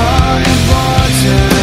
unimportant